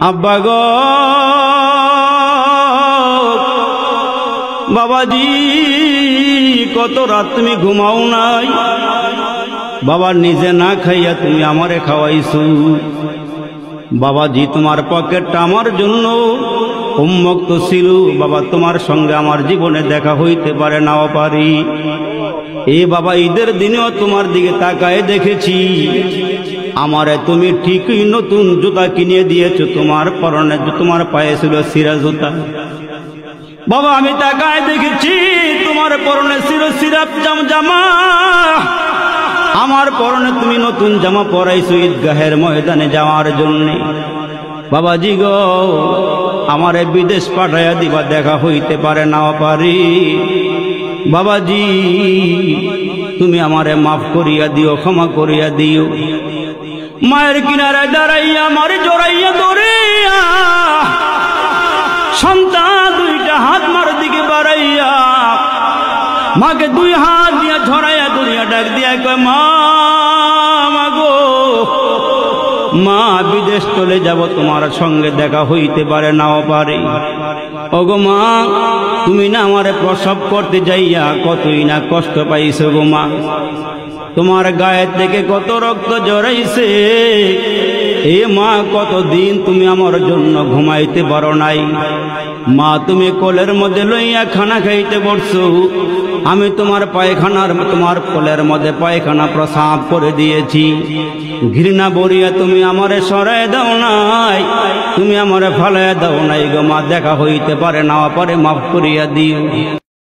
আব্বা গো। বাবাজি, কত রাত তুমি ঘুমাও নাই? বাবা, নিজে না খাইয়া তুমি আমারে খাওয়াইছো। বাবাজি, তোমার পকেটটা আমার জন্য। উন্মুক্ত ছিল। বাবা, তোমার সঙ্গে আমার জীবনে দেখা হইতে পারে নাও পারি। এ বাবা, ঈদের দিনেও তোমার দিকে তাকায় দেখেছি। আমারে তুমি ঠিকই নতুন জুতা কিনে দিয়েছ, তোমার পরনে তোমার পায়ে ছিল সিরা জুতা। বাবা, আমি তাকায় দেখেছি, তোমার পরনে ছিল সিরাপ জাম জামা আমার পরনে তুমি নতুন জামা পরাইছো ঈদগাহের ময়দানে যাওয়ার জন্য। বাবাজি গো, আমারে বিদেশ পাঠাইয়া দিবা, দেখা হইতে পারে নাও পারি বাবাজি তুমি আমারে মাফ করিয়া দিও, ক্ষমা করিয়া দিও। মায়ের কিনারে দাঁড়াইয়া আমার জড়াইয়া দৌড়িয়া সন্তান দুইটা হাত মার দিকে বাড়াইয়া, মাকে দুই হাত দিয়া ছড়াইয়া দুনিয়া ডাক দিয়া কয়, মা মাগো মা বিদেশ চলে যাব, তোমার সঙ্গে দেখা হইতে পারে নাও পারে। ওগো মা, তুমি না আমারে প্রসব করতে যাইয়া কতই না কষ্ট পাইছো গো মা। তোমার গায়ের থেকে কত রক্ত জড়াইছে এ মা, কতদিন তুমি আমার জন্য ঘুমাইতে পারো নাই? মা, তুমি কোলের মধ্যে লইয়া খানা খাইতে বসছো। আমি তোমার পায়খানার, তোমার কোলের মধ্যে পায়খানা প্রসাব করে দিয়েছি। ঘৃণা বরিয়া তুমি আমারে সরাই দাও নাই। তুমি আমারে ফালাই দাও নাই গো মা, দেখা হইতে পারে না পারে মাফ করিয়া দিও।